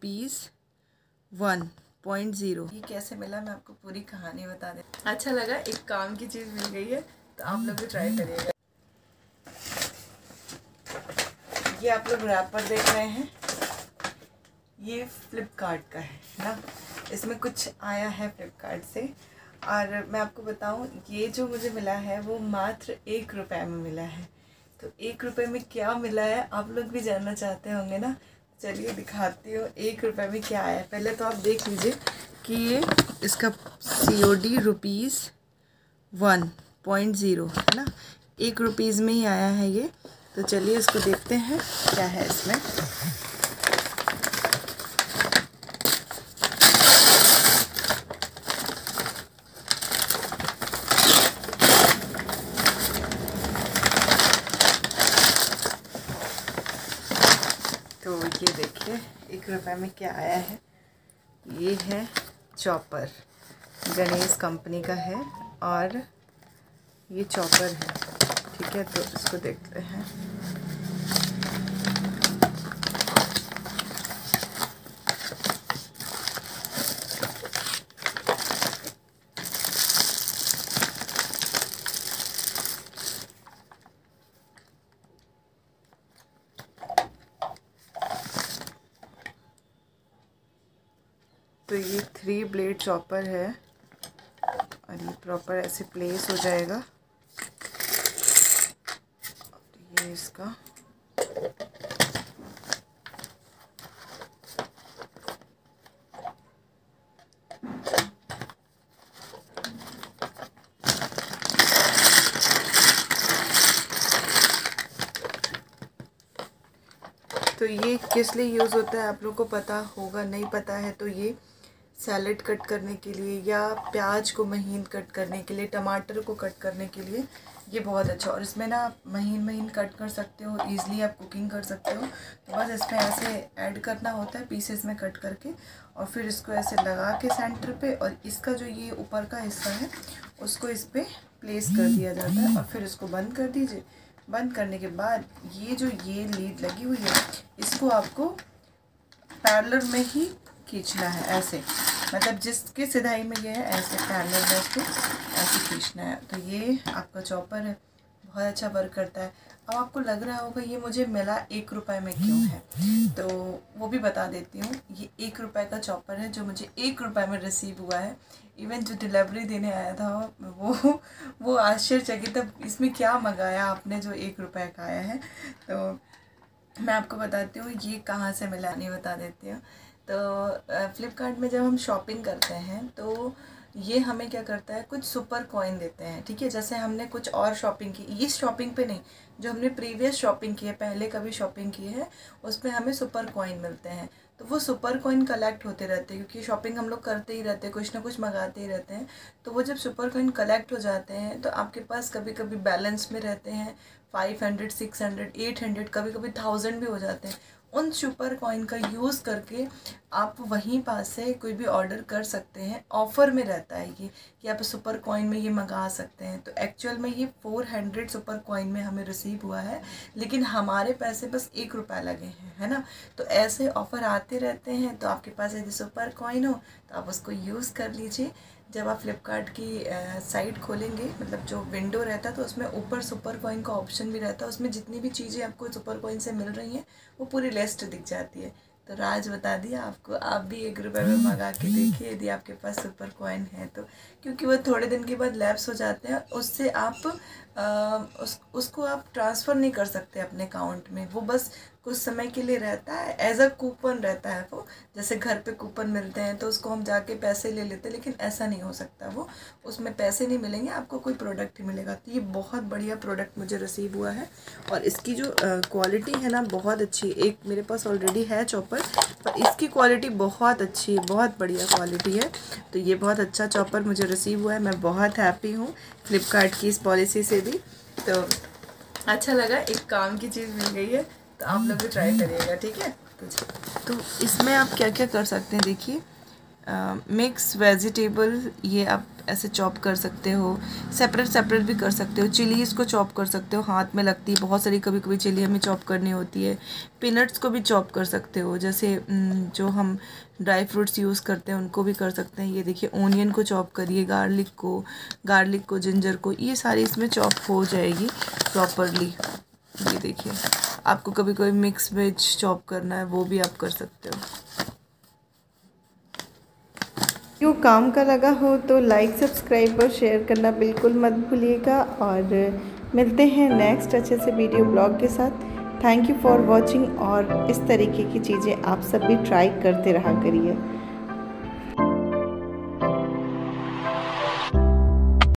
Piece one point zero ये कैसे मिला? मैं आपको पूरी कहानी बता दें। अच्छा लगा, एक काम की चीज़ मिल गई है तो आप लोग भी ट्राई करिएगा। ये आप लोग रैपर देख रहे हैं। ये फ्लिपकार्ट का है ना? इसमें कुछ आया है फ्लिपकार्ट से। और मैं आपको बताऊँ, ये जो मुझे मिला है, वो मात्र एक रुपए में मिला है। तो एक रुपए में क्या मिला है, आप लोग भी जानना चाहते होंगे ना? चलिए दिखाती हूँ, एक रुपये में क्या आया पहले तो आप देख लीजिए कि ये इसका C O D rupees one point zero है ना? एक रुपीज़ में ही आया है ये। तो चलिए इसको देखते हैं, क्या है इसमें। तो ये देखिए, एक रुपये में क्या आया है? ये है चॉपर। गणेश कंपनी का है और ये चॉपर है। ठीक है तो इसको देखते हैं। तो ये थ्री ब्लेड चॉपर है। और ये प्रॉपर ऐसे प्लेस हो जाएगा। और ये इसका। तो ये किस लिए यूज़ होता है आप लोग को पता होगा, नहीं पता है तो ये सैलड कट करने के लिए या प्याज को महीन कट करने के लिए, टमाटर को कट करने के लिए ये बहुत अच्छा और इसमें ना महीन महीन कट कर सकते हो ईज़िली आप कुकिंग कर सकते हो। तो बस इसमें ऐसे ऐड करना होता है पीसेस में कट करके और फिर इसको ऐसे लगा के सेंटर पे और इसका जो ये ऊपर का हिस्सा है, उसको इस पर प्लेस कर दिया जाता है। और फिर इसको बंद कर दीजिए। बंद करने के बाद ये जो ये लीड लगी हुई है, इसको आपको पैरलर में ही खींचना है, ऐसे। मतलब जिसके सिधाई में ये है ऐसे पैरलर में इसको ऐसे खींचना है। तो ये आपका चॉपर बहुत अच्छा वर्क करता है। अब आपको लग रहा होगा, ये मुझे मिला एक रुपए में क्यों है? तो वो भी बता देती हूँ, ये एक रुपए का चॉपर है जो मुझे एक रुपए में रिसीव हुआ है। इवन जो डिलीवरी देने आया था, वो वो आश्चर्यचकित अब इसमें क्या मंगाया आपने जो एक रुपए का आया है? तो मैं आपको बताती हूँ, ये कहाँ से मिला, नहीं बता देती हूँ। तो फ्लिपकार्ट में जब हम शॉपिंग करते हैं तो ये हमें क्या करता है, कुछ सुपर कॉइन देते हैं, ठीक है? जैसे हमने कुछ और शॉपिंग की, इस शॉपिंग पे नहीं, जो हमने प्रीवियस शॉपिंग की है, पहले कभी शॉपिंग की है, उसमें हमें सुपर कॉइन मिलते हैं। तो वो सुपर कॉइन कलेक्ट होते रहते हैं, क्योंकि शॉपिंग हम लोग करते ही रहते हैं, कुछ ना कुछ मंगाते ही रहते हैं। तो वो जब सुपर कॉइन कलेक्ट हो जाते हैं तो आपके पास कभी कभी बैलेंस में रहते हैं five hundred six hundred eight hundred कभी कभी थाउज़ेंड भी हो जाते हैं। उन सुपर कॉइन का यूज़ करके आप वहीं पास से कोई भी ऑर्डर कर सकते हैं। ऑफ़र में रहता है ये, कि आप सुपर कॉइन में ये मंगा सकते हैं। तो एक्चुअल में ये फोर हंड्रेड सुपर कॉइन में हमें रिसीव हुआ है, लेकिन हमारे पैसे बस एक रुपया लगे हैं, है ना? तो ऐसे ऑफ़र आते रहते हैं तो आपके पास यदि सुपर कॉइन हो तो आप उसको यूज़ कर लीजिए। जब आप फ्लिपकार्ट की साइट खोलेंगे मतलब जो विंडो रहता है तो उसमें ऊपर सुपर कॉइन का ऑप्शन भी रहता है। उसमें जितनी भी चीज़ें आपको सुपर कॉइन से मिल रही हैं, वो पूरी लिस्ट दिख जाती है। तो राज बता दिया आपको, आप भी एक रुपये में मंगा के देखिए, यदि आपके पास सुपर कॉइन है तो। क्योंकि वो थोड़े दिन के बाद लैप्स हो जाते हैं, उससे आप उस, उसको आप ट्रांसफ़र नहीं कर सकते अपने अकाउंट में। वो बस कुछ समय के लिए रहता है एज अ कूपन रहता है वो। जैसे घर पे कूपन मिलते हैं तो उसको हम जाके पैसे ले लेते हैं, लेकिन ऐसा नहीं हो सकता वो। उसमें पैसे नहीं मिलेंगे, आपको कोई प्रोडक्ट ही मिलेगा। तो ये बहुत बढ़िया प्रोडक्ट मुझे रिसीव हुआ है। और इसकी जो क्वालिटी है ना, बहुत अच्छी एक मेरे पास ऑलरेडी है चॉपर पर इसकी क्वालिटी बहुत अच्छी है, बहुत बढ़िया क्वालिटी है। तो ये बहुत अच्छा चॉपर मुझे रिसीव हुआ है। मैं बहुत हैप्पी हूँ। फ्लिपकार्ट की इस पॉलिसी से भी। तो अच्छा लगा, एक काम की चीज़ मिल गई है तो आप लोग भी ट्राई करिएगा, ठीक है? तो इसमें आप क्या क्या कर सकते हैं, देखिए। मिक्स uh, वेजिटेबल ये आप ऐसे चॉप कर सकते हो सेपरेट सेपरेट भी कर सकते हो चिलीज़ को चॉप कर सकते हो हाथ में लगती है बहुत सारी कभी कभी चिली हमें चॉप करनी होती है पीनट्स को भी चॉप कर सकते हो जैसे जो हम ड्राई फ्रूट्स यूज़ करते हैं उनको भी कर सकते हैं ये देखिए ओनियन को चॉप करिए गार्लिक को गार्लिक को जिंजर को ये सारी इसमें चॉप हो जाएगी प्रॉपरली ये देखिए आपको कभी कोई मिक्स वेज चॉप करना है वो भी आप कर सकते हो। जो काम का लगा हो तो लाइक सब्सक्राइब और शेयर करना बिल्कुल मत भूलिएगा और मिलते हैं नेक्स्ट अच्छे से वीडियो ब्लॉग के साथ। थैंक यू फॉर वॉचिंग और इस तरीके की चीज़ें आप सब भी ट्राई करते रहा करिए।